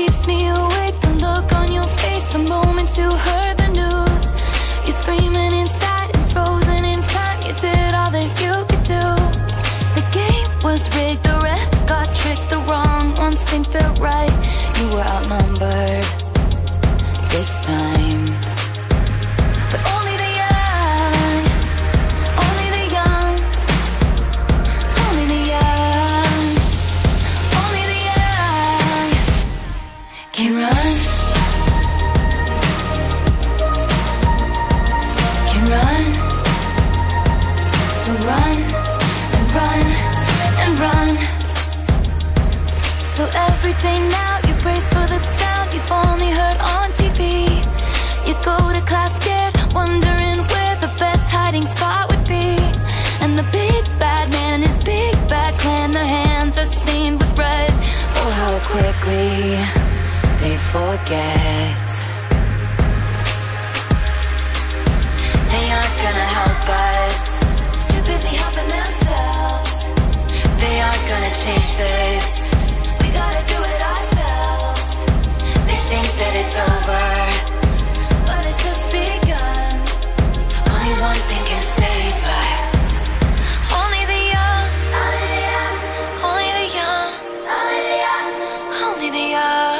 keeps me awake. The look on your face the moment you heard the news. You're screaming inside and frozen in time. You did all that you could do. The game was rigged, the ref got tricked. The wrong ones think they're right. You were outnumbered this time. Can run, can run. So run and run and run. So every day now you brace for the sound you've only heard on TV. You go to class scared, wondering where the best hiding spot would be. And the big bad man and his big bad clan, their hands are stained with. Oh, how quickly they forget. They aren't gonna help us. Too busy helping themselves. They aren't gonna change this. We gotta do it ourselves. They think that it's over, but it's just begun. Only one thing can save us. Only the young. Only the young. Only the young. Only the young.